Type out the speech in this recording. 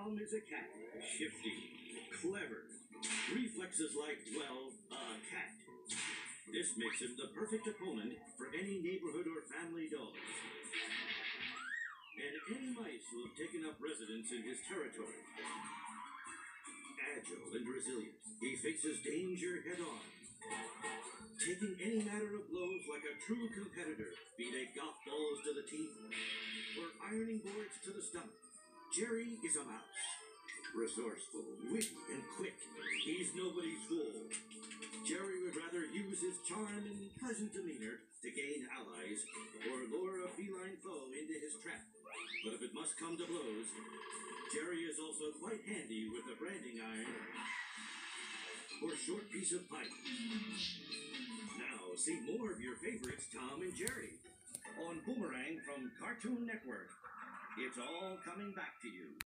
Tom is a cat. Shifty, clever, reflexes like, well, a cat. This makes him the perfect opponent for any neighborhood or family dogs. And any mice who have taken up residence in his territory. Agile and resilient, he faces danger head on. Taking any matter of blows like a true competitor, be they golf balls to the teeth or ironing boards to the stomach. Jerry is a mouse. Resourceful, witty, and quick. He's nobody's fool. Jerry would rather use his charm and pleasant demeanor to gain allies or lure a feline foe into his trap. But if it must come to blows, Jerry is also quite handy with a branding iron or short piece of pipe. Now, see more of your favorites, Tom and Jerry, on Boomerang from Cartoon Network. It's all coming back to you.